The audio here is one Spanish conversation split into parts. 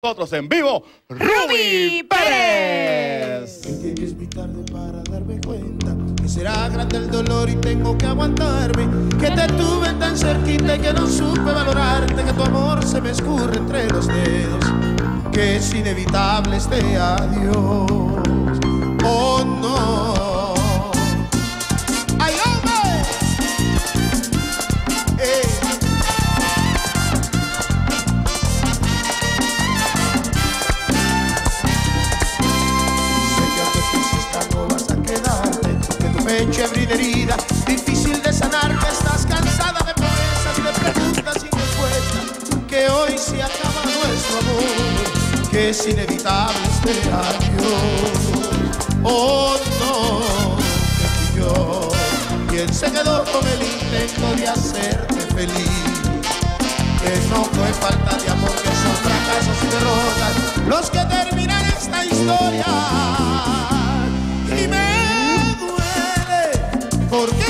nosotros en vivo, Ruby Pérez. Que es muy tarde para darme cuenta que será grande el dolor y tengo que aguantarme. Que te tuve tan cerquita y que no supe valorarte, que tu amor se me escurre entre los dedos, que es inevitable este adiós. Pecho abrir herida. Difícil de sanar Que estás cansada de promesas de preguntas sin respuesta Que hoy se acaba nuestro amor Que es inevitable este adiós Oh no, que fui yo. Quien se quedó con el intento de hacerte feliz. Que no fue falta de amor, que son fracasos y derrotas los que terminan esta historia. Porque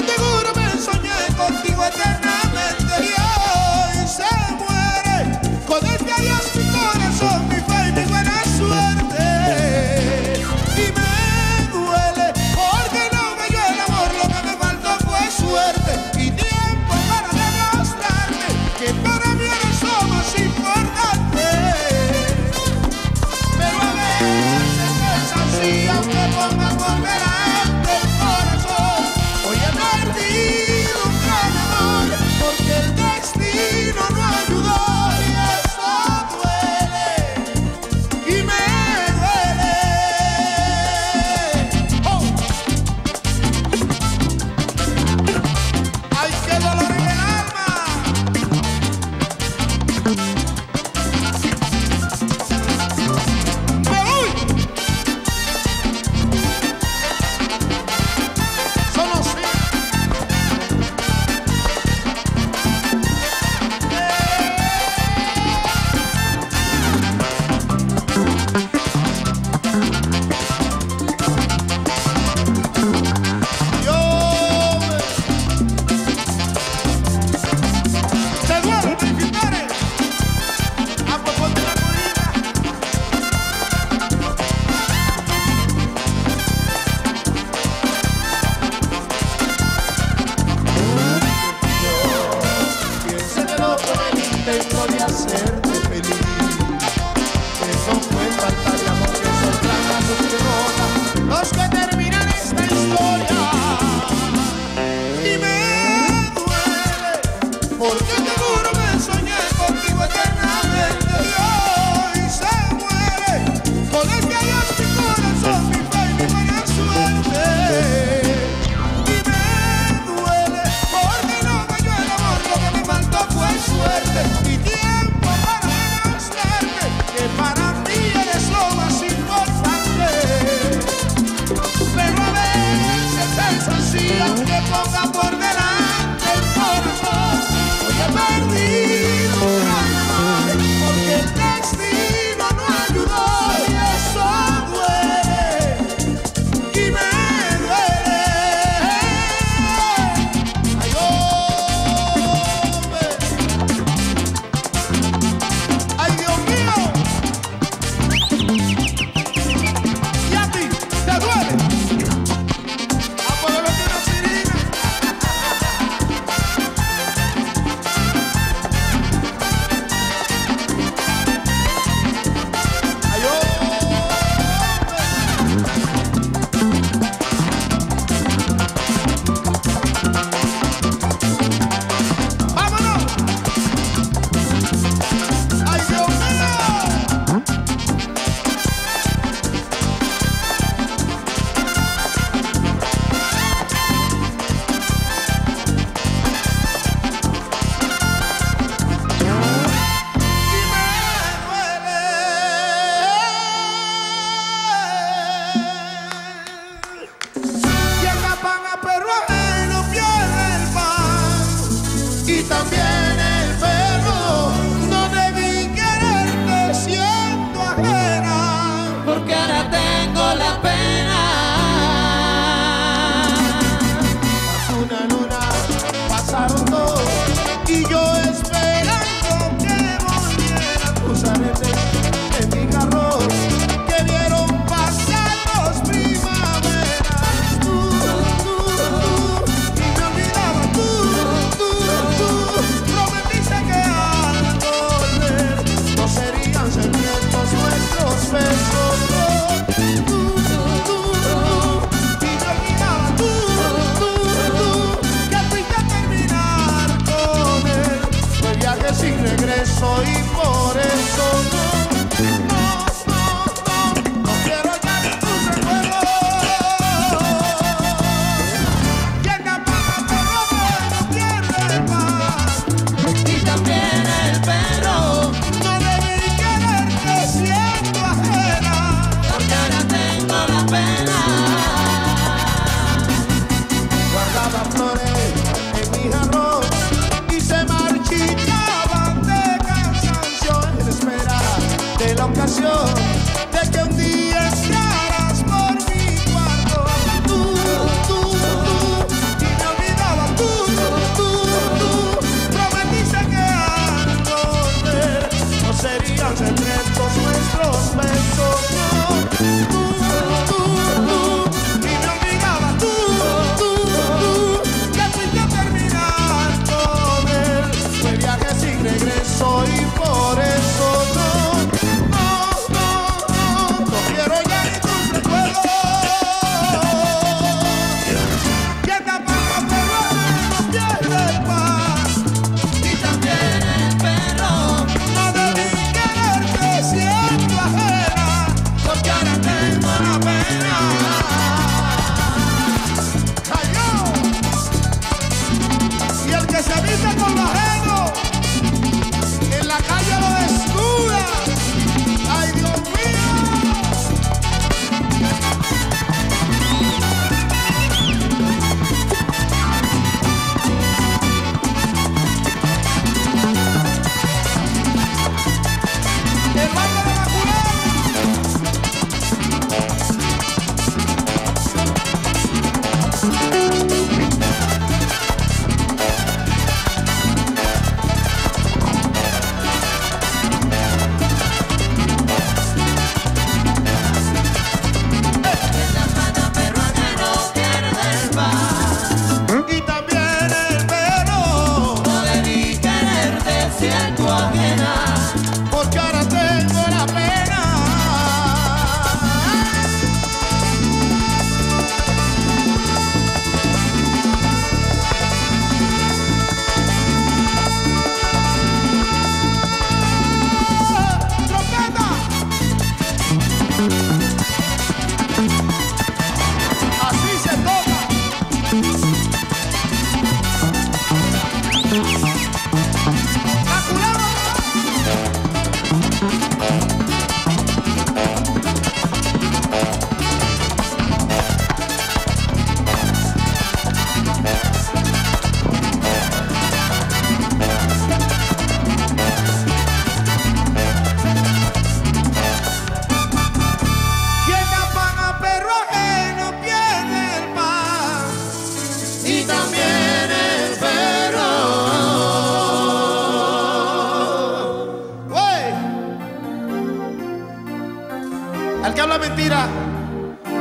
que habla mentira,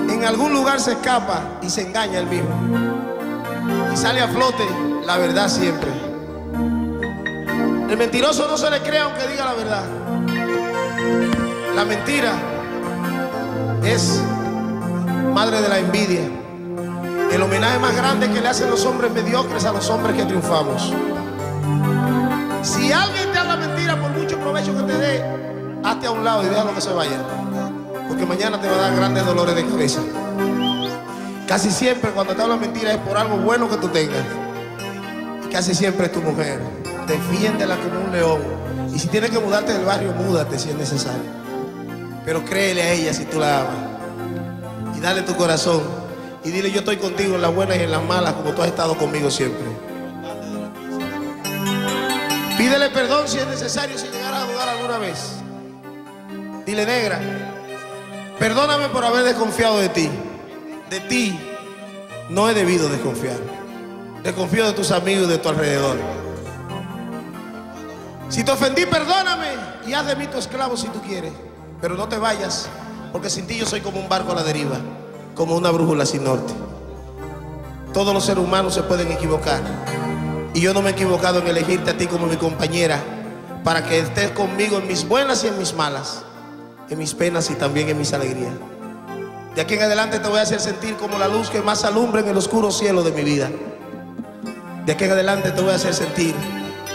en algún lugar se escapa y se engaña el mismo. Y sale a flote la verdad siempre. El mentiroso no se le cree aunque diga la verdad. La mentira es madre de la envidia. El homenaje más grande que le hacen los hombres mediocres a los hombres que triunfamos. Si alguien te habla mentira, por mucho provecho que te dé, hazte a un lado y déjalo que se vaya. Porque mañana te va a dar grandes dolores de cabeza. Casi siempre cuando te hablan mentira es por algo bueno que tú tengas. Y casi siempre es tu mujer. Defiéndela como un león. Y si tienes que mudarte del barrio, múdate si es necesario. Pero créele a ella si tú la amas. Y dale tu corazón. Y dile, yo estoy contigo en las buenas y en las malas, como tú has estado conmigo siempre. Pídele perdón si es necesario, si llegaras a dudar alguna vez. Dile, negra, perdóname por haber desconfiado de ti. De ti no he debido desconfiar. Desconfío de tus amigos y de tu alrededor. Si te ofendí, perdóname y haz de mí tu esclavo si tú quieres. Pero no te vayas, porque sin ti yo soy como un barco a la deriva, como una brújula sin norte. Todos los seres humanos se pueden equivocar. Y yo no me he equivocado en elegirte a ti como mi compañera, para que estés conmigo en mis buenas y en mis malas, en mis penas y también en mis alegrías. De aquí en adelante te voy a hacer sentir como la luz que más alumbra en el oscuro cielo de mi vida. De aquí en adelante te voy a hacer sentir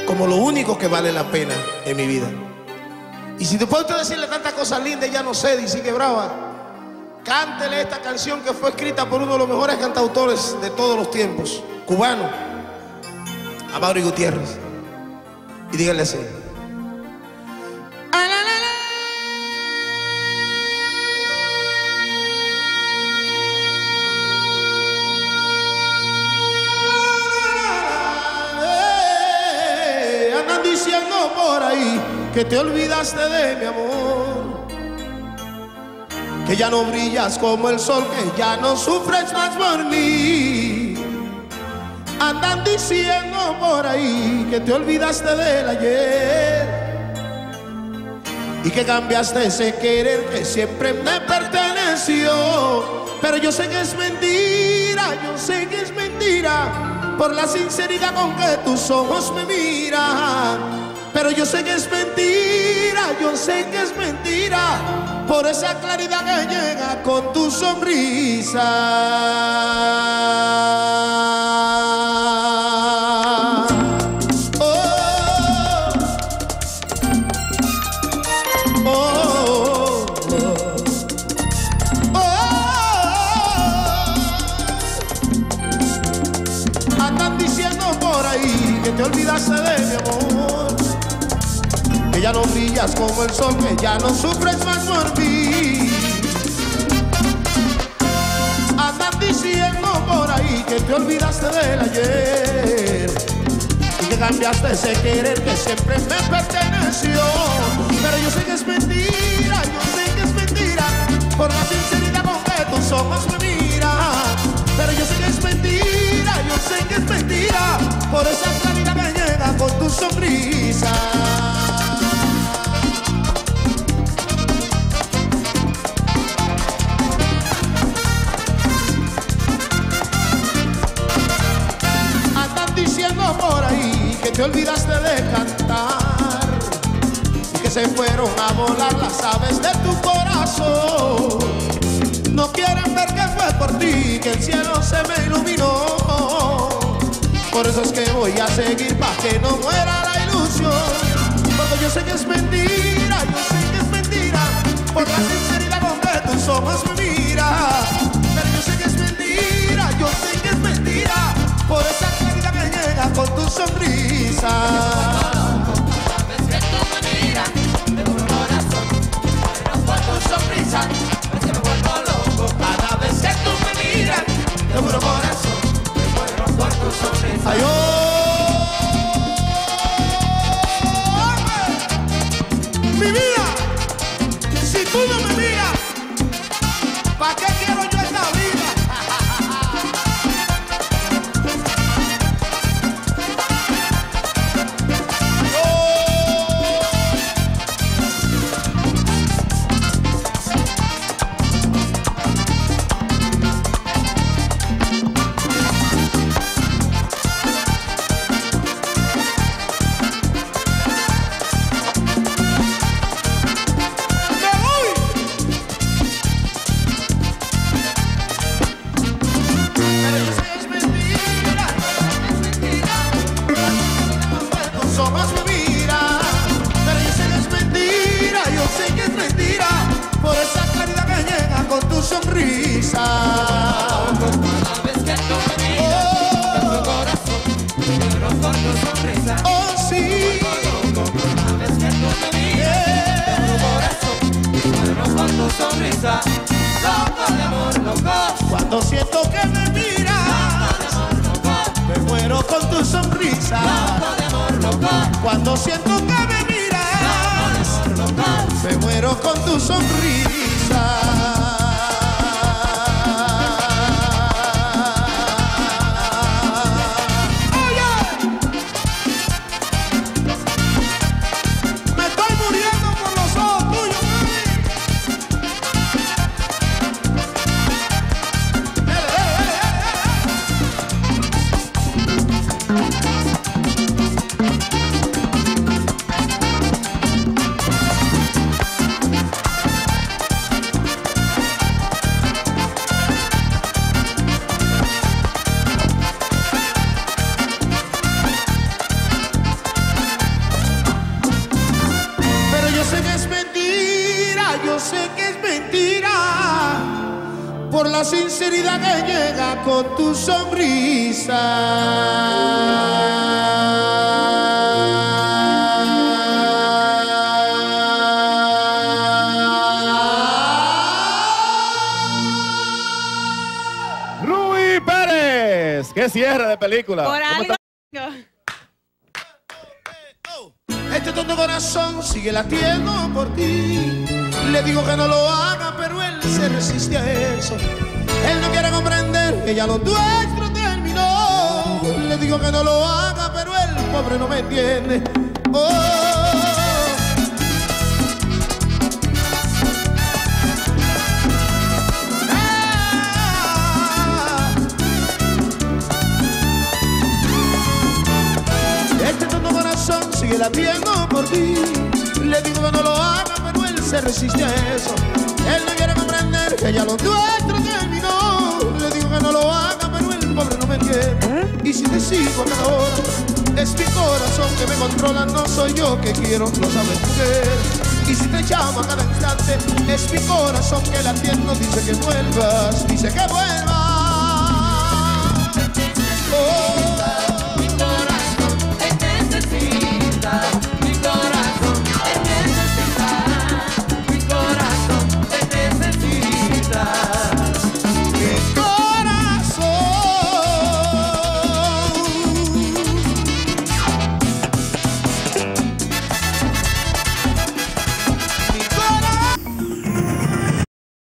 como lo único que vale la pena en mi vida. Y si después de decirle tantas cosas lindas, ya no sé, y sigue brava, cántele esta canción que fue escrita por uno de los mejores cantautores de todos los tiempos, cubano, Amaury Gutiérrez. Y díganle así. Que te olvidaste de mi amor. que ya no brillas como el sol, que ya no sufres más por mí. Andan diciendo por ahí que te olvidaste del ayer y que cambiaste ese querer que siempre me perteneció. Pero yo sé que es mentira, yo sé que es mentira, por la sinceridad con que tus ojos me miran. Pero yo sé que es mentira, yo sé que es mentira, por esa claridad que llega con tu sonrisa. Oh, oh, oh. Andan diciendo por ahí que te olvidaste de mi amor, ya no brillas como el sol, que ya no sufres más por mí. Andan diciendo por ahí que te olvidaste del ayer y que cambiaste ese querer que siempre me perteneció. Pero yo sé que es mentira, yo sé que es mentira, por la sinceridad con que tus ojos me miran. Pero yo sé que es mentira, yo sé que es mentira, por esa claridad fueron a volar las aves de tu corazón. No quieren ver que fue por ti que el cielo se me iluminó. Por eso es que voy a seguir para que no muera la ilusión. Porque yo sé que es mentira, yo sé que es mentira, por la sinceridad con que tus ojos me miran. Pero yo sé que es mentira, yo sé que es mentira, por esa claridad que llega con tu sonrisa. Tú no me miras, ¿para qué Que me miras, me muero con tu sonrisa. Cuando siento que me miras, me muero con tu sonrisa. Qué cierre de película. Por ¿Cómo algo. Este tonto corazón sigue latiendo por ti. Le digo que no lo haga, pero él se resiste a eso. Él no quiere comprender que ya lo nuestro terminó. Le digo que no lo haga, pero el pobre no me entiende. Oh. Latiendo por ti. Le digo que no lo haga, pero él se resiste a eso. Él no quiere comprender que ya lo nuestro terminó. Le digo que no lo haga, pero el pobre no me entiende. Y si te sigo a cada hora, es mi corazón que me controla, no soy yo que quiero, lo sabes mujer. Y si te llamo a cada instante, es mi corazón que latiendo dice que vuelvas, dice que vuelvas. Oh.